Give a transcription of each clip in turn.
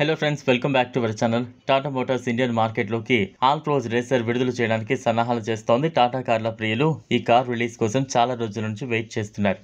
Hello friends welcome back to our channel Tata Motors Indian మార్కెట్లోకి Altroz racer విడుదల చేయడానికి సన్నాహాలు చేస్తోంది టాటా కార్ల ప్రియులు. ఈ కార్ రిలీజ్ కోసం చాలా రోజుల నుంచి వెయిట్ చేస్తున్నారు.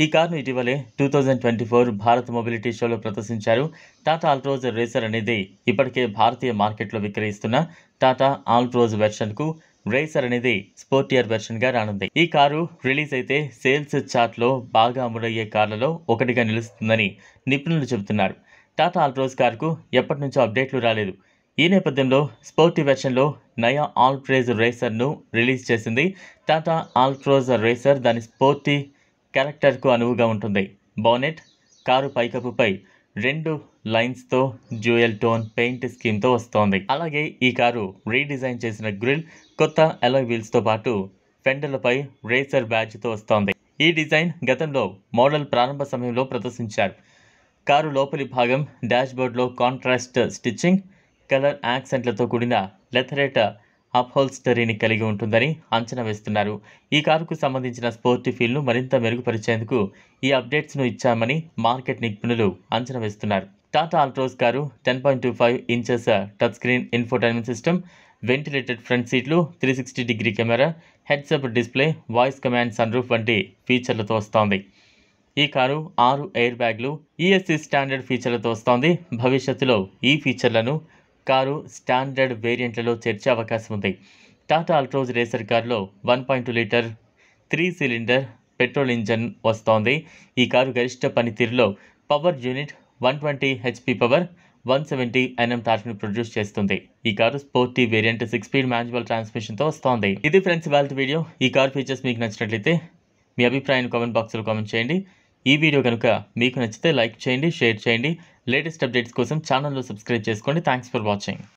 ఈ కార్ను ఇటీవలే two thousand twenty four Bharat mobility షోలో ప్రదర్శించారు టాటా ఆల్ట్రోజ్ రేసర్ అనేది ఇప్పటికే భారతీయ మార్కెట్లో విక్రయిస్తున్న టాటా ఆల్ట్రోజ్ వెర్షన్కు రేసర్ అనేది స్పోర్టియర్ వెర్షన్గా రానుంది. ఈ కారు రిలీజ్ అయితే సేల్స్ చార్ట్లో బాగా అమ్ముడయ్యే కార్లలో ఒకటిగా నిలుస్తుందని నిపుణులు చెబుతున్నారు. టాటా ఆల్ట్రోజ్ కార్కు ఎప్పటి నుంచో అప్డేట్లు రాలేదు. ఈ నేపథ్యంలో స్పోర్టీ వెర్షన్లో నయా ఆల్ట్రేజ్ రేసర్ను రిలీజ్ చేసింది టాటా ఆల్ట్రోజ్ రేసర్. దాని స్పోర్టీ క్యారెక్టర్కు అనువుగా ఉంటుంది. బోనెట్ కారు పైకప్పుపై రెండు లైన్స్తో జ్యూయల్ టోన్ పెయింట్ స్కీమ్తో వస్తోంది. అలాగే ఈ కారు రీడిజైన్ చేసిన గ్రిల్ కొత్త ఎలాయ్ వీల్స్తో పాటు ఫెండర్లపై రేసర్ బ్యాడ్జ్తో వస్తోంది. ఈ డిజైన్ గతంలో మోడల్ ప్రారంభ సమయంలో ప్రదర్శించారు. కారు లోపలి భాగం డాష్బోర్డ్లో కాంట్రాస్ట్ స్టిచ్చింగ్ కలర్ యాక్సెంట్లతో కూడిన లెథరేట్ అప్హోల్స్టరీని కలిగి ఉంటుందని అంచనా వేస్తున్నారు. ఈ కారుకు సంబంధించిన స్పోర్ట్ ఫీల్ను మరింత మెరుగుపరిచేందుకు ఈ అప్డేట్స్ను ఇచ్చామని మార్కెట్ నిపుణులు అంచనా వేస్తున్నారు. Tata Altroz car ten point two five inches touch screen infotainment system ventilated front సీట్లు three sixty degree camera heads up display voice command sunroof వంటి ఫీచర్లతో వస్తోంది. ఈ కారు ఆరు ఎయిర్ బ్యాగ్లు ఈఎస్సీ స్టాండర్డ్ ఫీచర్లతో వస్తోంది. భవిష్యత్తులో ఈ ఫీచర్లను కారు స్టాండర్డ్ వేరియంట్లలో చేర్చే అవకాశం ఉంది. టాటా అల్ట్రోజ్ రేసర్ కారులో one point two litre three cylinder petrol engine వస్తోంది. ఈ కారు గరిష్ట పనితీరులో power unit one twenty HP power one seventy NM టార్క్ని produce చేస్తుంది. ఈ car sporty variant six speed manual ట్రాన్స్మిషన్తో వస్తోంది. ఇది ఫ్రెండ్స్ వెల్త్ వీడియో ఈ కార్ ఫీచర్స్ మీకు నచ్చినట్లయితే మీ అభిప్రాయాన్ని కామెంట్ బాక్స్లో కామెంట్ చేయండి. ఈ వీడియో కనుక మీకు నచ్చితే లైక్ చేయండి షేర్ చేయండి. లేటెస్ట్ అప్డేట్స్ కోసం ఛానల్లో సబ్స్క్రైబ్ చేసుకోండి. Thanks for watching